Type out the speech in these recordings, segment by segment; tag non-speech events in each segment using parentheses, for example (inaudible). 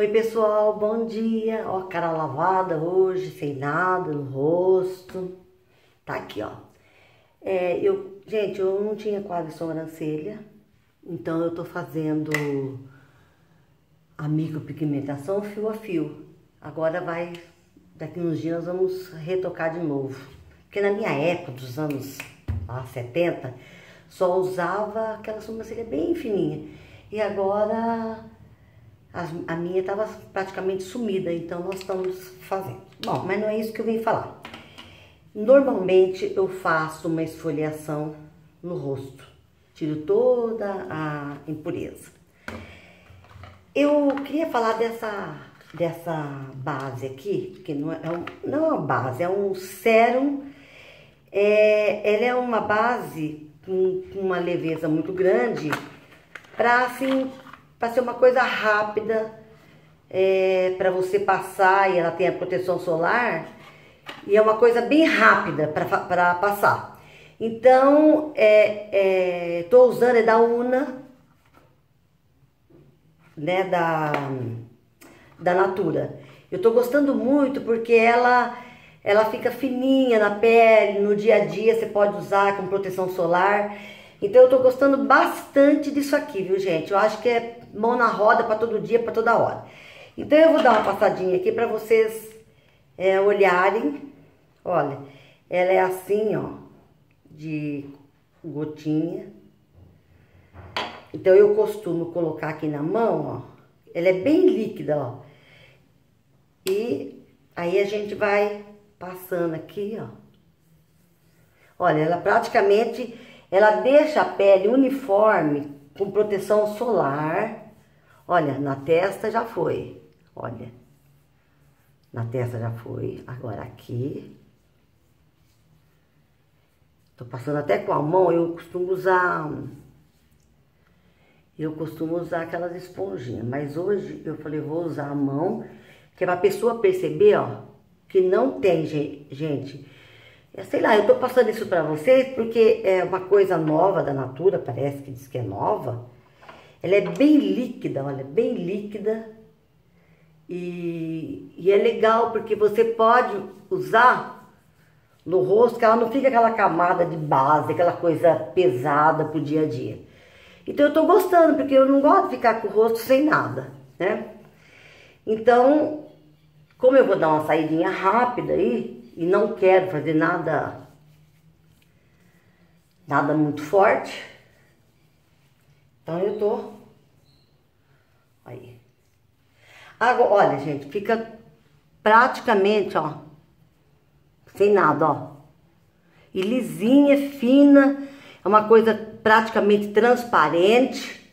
Oi pessoal, bom dia. Ó, cara lavada hoje, sem nada no rosto. Tá aqui, ó. É, eu, gente, eu não tinha quase sobrancelha, então eu tô fazendo a micropigmentação fio a fio. Agora vai, daqui uns dias vamos retocar de novo. Porque na minha época, dos anos lá, 70, só usava aquela sobrancelha bem fininha. E agora a, minha estava praticamente sumida, então nós estamos fazendo. Bom, mas não é isso que eu vim falar. Normalmente eu faço uma esfoliação no rosto, tiro toda a impureza. Eu queria falar dessa, dessa base aqui, que não é, é não é uma base, é um sérum. É, ela é uma base com, com uma leveza muito grande para assim para ser uma coisa rápida, é, para você passar e ela tem a proteção solar e é uma coisa bem rápida para passar. Então, é, é, tô usando é da Una, né, da, da Natura. Eu tô gostando muito porque ela, ela fica fininha na pele, no dia a dia você pode usar com proteção solar. Então eu tô gostando bastante disso aqui, viu, gente? Eu acho que é mão na roda para todo dia, para toda hora. Então eu vou dar uma passadinha aqui para vocês é, olharem. Olha, ela é assim, ó, de gotinha. Então eu costumo colocar aqui na mão, ó. Ela é bem líquida, ó. E aí a gente vai passando aqui, ó. Olha, ela praticamente ela deixa a pele uniforme, com proteção solar. Olha, na testa já foi. Olha. Na testa já foi. Agora aqui. Tô passando até com a mão, eu costumo usar... Eu costumo usar aquelas esponjinhas, mas hoje eu falei, vou usar a mão, que é pra pessoa perceber, ó, que não tem, gente sei lá, eu tô passando isso para vocês porque é uma coisa nova da Natura, parece que diz que é nova. Ela é bem líquida, olha, bem líquida. E, e é legal porque você pode usar no rosto, que ela não fica aquela camada de base, aquela coisa pesada pro dia a dia. Então eu tô gostando, porque eu não gosto de ficar com o rosto sem nada, né? Então, como eu vou dar uma saidinha rápida aí, e não quero fazer nada, nada muito forte. Então eu tô aí. Agora, olha, gente, fica praticamente, ó, sem nada, ó. E lisinha, fina, é uma coisa praticamente transparente,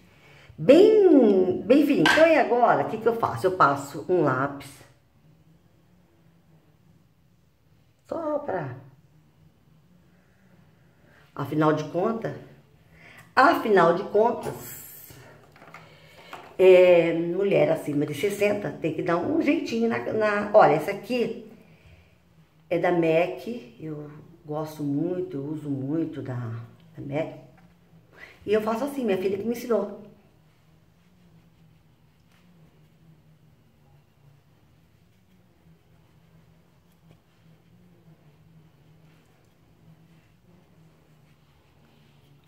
bem, bem fininha. Então, e agora, o que que eu faço? Eu passo um lápis Só para. Afinal de contas, afinal de contas, é, mulher acima de 60 tem que dar um jeitinho na, na. Olha, essa aqui é da MAC, eu gosto muito, eu uso muito da, da MAC. E eu faço assim, minha filha que me ensinou.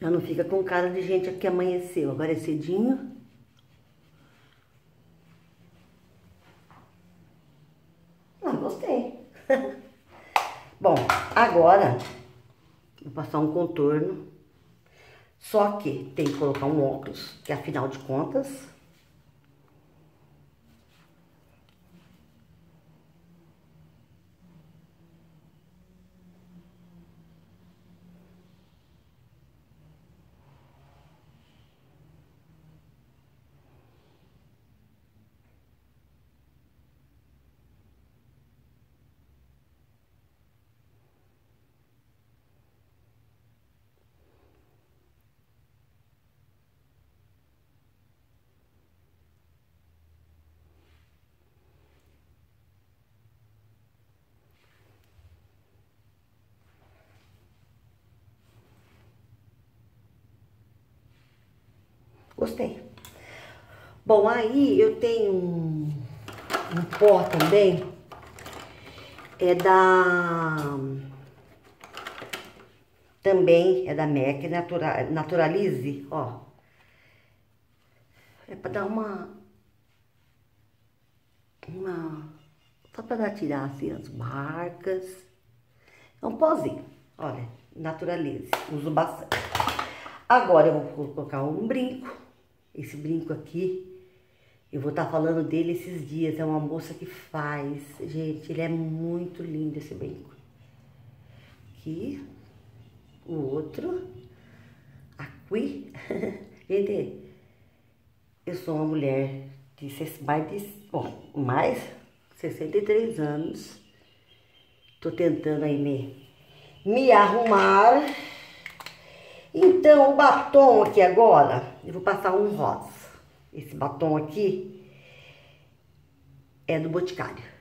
Já não fica com cara de gente que amanheceu. Agora é cedinho. Ah, gostei. (laughs) Bom, agora vou passar um contorno. Só que tem que colocar um óculos, que afinal de contas Gostei. Bom, aí eu tenho um, um pó também. É da... Também é da MAC, Natura, Naturalize, ó. É pra dar uma... Uma... Só pra tirar assim as marcas. É um pozinho, olha, Naturalize, uso bastante. Agora eu vou colocar um brinco. Esse brinco aqui eu vou estar tá falando dele esses dias. É uma moça que faz. Gente, ele é muito lindo esse brinco. Aqui. O outro. Aqui. (laughs) Gente, eu sou uma mulher de mais de, bom, mais 63 anos. Tô tentando aí me, me arrumar. Então, o batom aqui agora, eu vou passar um rosa. Esse batom aqui é do Boticário.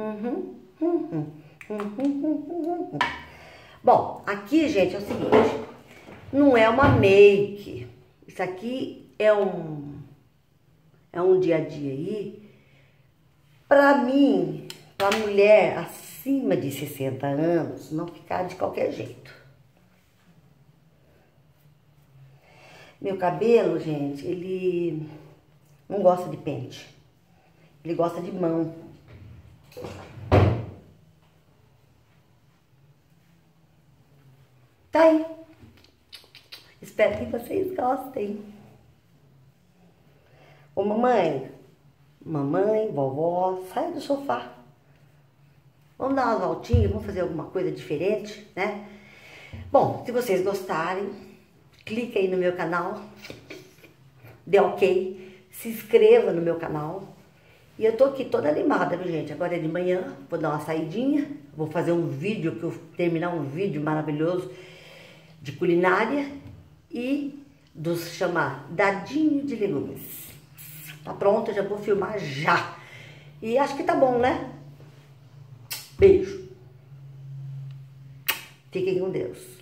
Uhum, uhum. Bom, aqui, gente, é o seguinte. Não é uma make. Isso aqui é um... É um dia a dia aí. Pra mim, pra mulher acima de 60 anos, não ficar de qualquer jeito. Meu cabelo, gente, ele não gosta de pente. Ele gosta de mão. Tá aí. Espero que vocês gostem. Ô mamãe, mamãe, vovó, sai do sofá. Vamos dar umas voltinhas, vamos fazer alguma coisa diferente, né? Bom, se vocês gostarem, clique aí no meu canal, dê ok, se inscreva no meu canal. E eu tô aqui toda animada, viu gente? Agora é de manhã, vou dar uma saidinha, vou fazer um vídeo, que eu terminar um vídeo maravilhoso de culinária e dos chamar dadinho de legumes. Tá pronto, eu já vou filmar já. E acho que tá bom, né? Beijo. Fiquem com Deus.